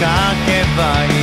書けばいい